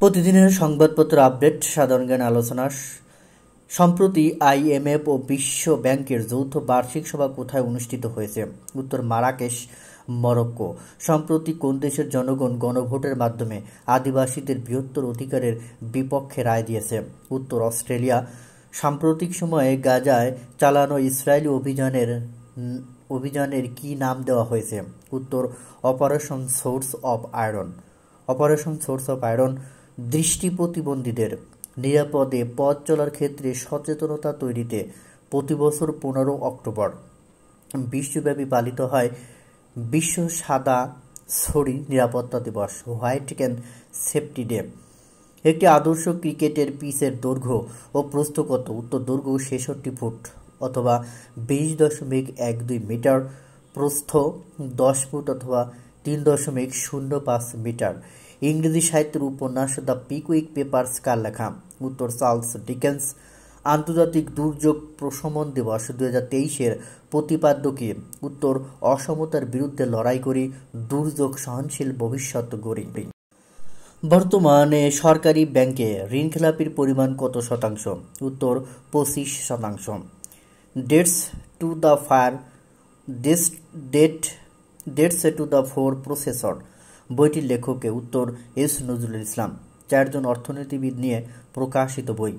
প্রতিদিনের সংবাদপত্র আপডেট, সাধারণ জ্ঞান আলোচনা, সম্প্রতি আইএমএফ ও বিশ্ব ব্যাংকের যৌথ বার্ষিক সভা কোথায় অনুষ্ঠিত হয়েছে? উত্তর, মারাকেশ, মরক্কো। সম্প্রতি কোন দেশের জনগণ গণভোটের মাধ্যমে আদিবাসীদের বৃহত্তর অধিকারের বিপক্ষে রায় দিয়েছে? উত্তর, অস্ট্রেলিয়া। সাম্প্রতিক সময়ে গাজায় চালানো ইসরায়েলি অভিযানের অভিযানের কি নাম দেওয়া হয়েছে? উত্তর, operation source of iron. Operation source of iron দৃষ্টি প্রতিবন্ধীদের নিরাপদে পথ চলার ক্ষেত্রে সচেতনতা তৈরিতে প্রতি বছর পনেরো অক্টোবর বিশ্বব্যাপী পালিত হয় বিশ্ব সাদা ছড়ি নিরাপত্তা দিবস, হোয়াইট ক্যান সেফটি ডে। একটি আদর্শ ক্রিকেটের পিচের দৈর্ঘ্য ও প্রস্থ কত উত্তর দৈর্ঘ্য ছেষট্টি ফুট অথবা বিশ দশমিক এক দুই মিটার, প্রস্থ দশ ফুট অথবা তিন দশমিক শূন্য পাঁচ মিটার। ইংরেজি সাহিত্যের উপন্যাস দ্য পিকুইক পেপার্স কার লেখা? উত্তর চার্লস ডিকেন্স। আন্তর্জাতিক দুর্যোগ প্রশমন দিবস দু হাজার তেইশের প্রতিপাদ্যকে উত্তর, অসমতার বিরুদ্ধে লড়াই করি, দুর্যোগ সহনশীল ভবিষ্যৎ গড়ি। বর্তমানে সরকারি ব্যাংকে ঋণ খেলাপির পরিমাণ কত শতাংশ? উত্তর, পঁচিশ শতাংশ। Dates to the fire date, dates to the four processor. বইটির লেখকে উত্তর এস নজরুল ইসলাম, চারজন অর্থনীতিবিদ নিয়ে প্রকাশিত বই।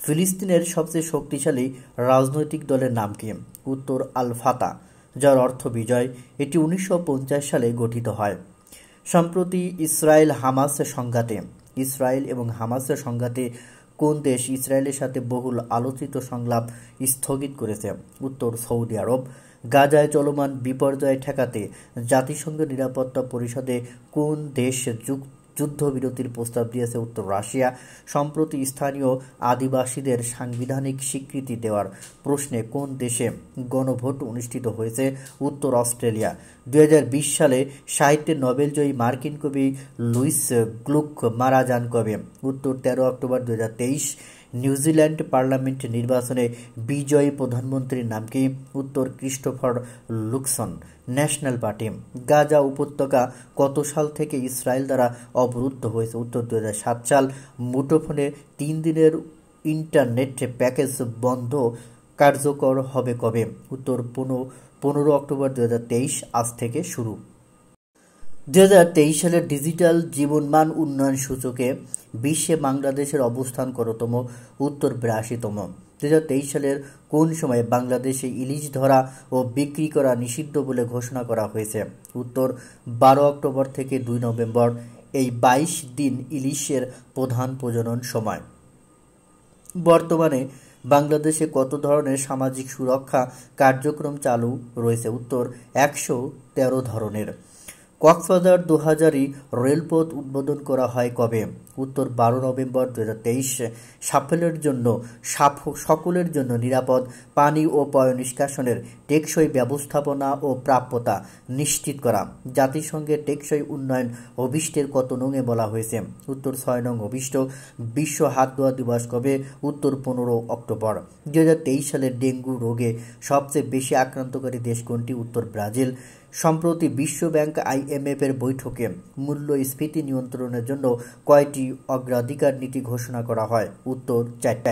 ফিলিস্তিনের সবচেয়ে শক্তিশালী রাজনৈতিক দলের নাম কি? উত্তর আল ফাতা যার অর্থ বিজয়, এটি উনিশশো পঞ্চাশ সালে গঠিত হয়। সম্প্রতি ইসরায়েল হামাসের সংঘাতে, ইসরায়েল এবং হামাসের সংঘাতে কোন দেশ ইসরায়েলের সাথে বহুল আলোচিত সংলাপ স্থগিত করেছে? উত্তর, সৌদি আরব। গাজায় চলমান বিপর্যয় ঠেকাতে জাতিসংঘ নিরাপত্তা পরিষদে কোন দেশ যুদ্ধবিরতির প্রস্তাব দিয়েছে উত্তর রাশিয়া, সম্প্রতি স্থানীয় আদিবাসীদের সাংবিধানিক স্বীকৃতি দেওয়ার প্রশ্নে কোন দেশে গণভোট অনুষ্ঠিত হয়েছে উত্তর অস্ট্রেলিয়া? দুই হাজার বিশ সালে সাহিত্যের নোবেলজয়ী মার্কিন কবি লুইস গ্লুক মারা যান কবে? উত্তর তেরো অক্টোবর দুই হাজার তেইশ। নিউজিল্যান্ড পার্লামেন্ট নির্বাচনে বিজয়ী প্রধানমন্ত্রীর নাম কি উত্তর Christopher Luxon National Party. Gaza উপত্যকা কত সাল থেকে ইসরায়েল দ্বারা অবরুদ্ধ হয়েছে? উত্তর দু হাজার সাত সাল মুঠোফোনে তিন দিনের ইন্টারনেট প্যাকেজ বন্ধ কার্যকর হবে কবে? উত্তর পনেরো পনেরো অক্টোবর দু হাজার তেইশ আজ থেকে শুরু। দুই হাজার তেইশ সালের ডিজিটাল জীবনমান উন্নয়ন সূচকে বিশ্বে বাংলাদেশের অবস্থান করতম, উত্তর বিরাশিতম। দু হাজার তেইশ সালের কোন সময়ে বাংলাদেশে ইলিশ ধরা ও বিক্রি করা নিষিদ্ধ বলে ঘোষণা করা হয়েছে? উত্তর, বারো অক্টোবর থেকে দুই নভেম্বর, এই বাইশ দিন ইলিশের প্রধান প্রজনন সময়। বর্তমানে বাংলাদেশে কত ধরনের সামাজিক সুরক্ষা কার্যক্রম চালু রয়েছে? উত্তর, একশো তেরো ধরনের। কক্সবাজার দু হাজারই রেলপথ উদ্বোধন করা হয় কবে? উত্তর বারো নভেম্বর দু হাজার তেইশ। সাফল্যের জন্য সকলের জন্য নিরাপদ, পানি ও পয় নিষ্কাশনের টেকসই ব্যবস্থাপনা ও প্রাপ্যতা নিশ্চিত করা। জাতিসংঘের টেকসই উন্নয়ন অভিষ্টের কত নঙে বলা হয়েছে? উত্তর ছয় নং অভিষ্ট, বিশ্ব হাত ধোয়া দিবস কবে? উত্তর পনেরো অক্টোবর। দু সালের ডেঙ্গু রোগে সবচেয়ে বেশি আক্রান্তকারী দেশ কোনটি? উত্তর ব্রাজিল। সম্প্রতি বিশ্বব্যাংক আইএমএফ এর বৈঠকে মূল্যস্ফীতি নিয়ন্ত্রণের জন্য কয়টি অগ্রাধিকার নীতি ঘোষণা করা হয়? উত্তর চারটা।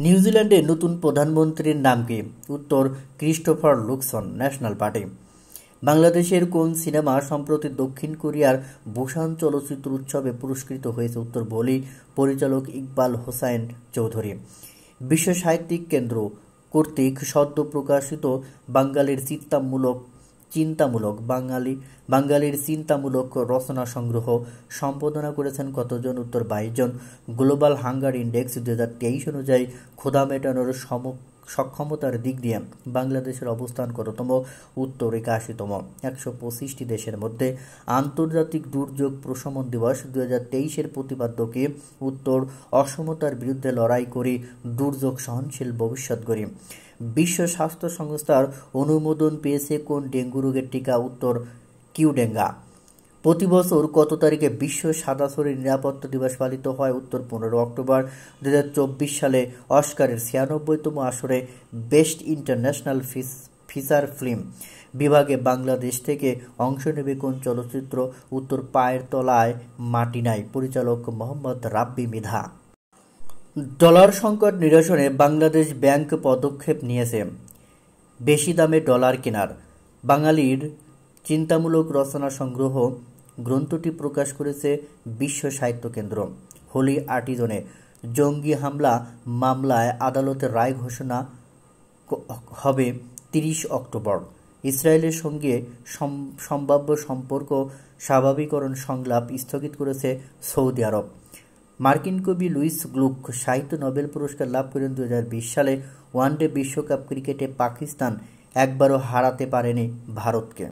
নিউজিল্যান্ডের নতুন প্রধানমন্ত্রীর নাম কি? উত্তর, ক্রিস্টোফার লুকসন, ন্যাশনাল পার্টি। বাংলাদেশের কোন সিনেমা সম্প্রতি দক্ষিণ কোরিয়ার বুসান চলচ্চিত্র উৎসবে পুরস্কৃত হয়েছে? উত্তর, বলি, পরিচালক ইকবাল হোসাইন চৌধুরী। বিশ্ব সাহিত্যিক কেন্দ্র কর্তৃক সদ্য প্রকাশিত বাঙালির চিত্তামূলক চিন্তামূলক বাঙালি, বাঙালির চিন্তামূলক রচনা সংগ্রহ সম্পাদনা করেছেন কতজন? উত্তর বাইশ জন। গ্লোবাল হাঙ্গার ইন্ডেক্স দু হাজার তেইশ অনুযায়ী ক্ষুধা মেটানোর সম, সক্ষমতার দিক দিয়ে বাংলাদেশের অবস্থান কততম? উত্তর একাশিতম। একশো পঁচিশটি দেশের মধ্যে আন্তর্জাতিক দুর্যোগ প্রশমন দিবস দু হাজার তেইশের প্রতিপাদ্যকে উত্তর অসমতার বিরুদ্ধে লড়াই করে দুর্যোগ সহনশীল ভবিষ্যৎ গড়ি। বিশ্ব স্বাস্থ্য সংস্থার অনুমোদন পেয়েছে কোন ডেঙ্গু রোগের টিকা? উত্তর, কিউডেঙ্গা। প্রতি বছর কত তারিখে বিশ্ব সাদা শরীর নিরাপত্তা দিবস পালিত হয়? উত্তর, পনেরো অক্টোবর দুই হাজার চব্বিশ সালে অস্কারের ছিয়ানব্বইতম আসরে বেস্ট ইন্টারন্যাশনাল ফিচার ফিল্ম বিভাগে বাংলাদেশ থেকে অংশ নেবে কোন চলচ্চিত্র? উত্তর, পায়ের তলায় মাটি নাই। পরিচালক মোহাম্মদ রাব্বি মৃধা। ডলার সংকট নিরসনে বাংলাদেশ ব্যাংক পদক্ষেপ নিয়েছে। বেশি দামে ডলার কেনার। বাঙালির চিন্তামূলক রচনা সংগ্রহ গ্রন্থটি প্রকাশ করেছে বিশ্ব সাহিত্য কেন্দ্র। হোলি আর্টিজনে জঙ্গি হামলা মামলায় আদালতের রায় ঘোষণা হবে তিরিশ অক্টোবর। ইসরায়েলের সঙ্গে সম্ভাব্য সম্পর্ক স্বাভাবিকরণ সংলাপ স্থগিত করেছে সৌদি আরব। মার্কিন কবি লুইস গ্লুক সাহিত্য নোবেল পুরস্কার লাভ করেন দু হাজার বিশ সালে ওয়ানডে বিশ্বকাপ ক্রিকেটে পাকিস্তান একবারও হারাতে পারেনি ভারতকে।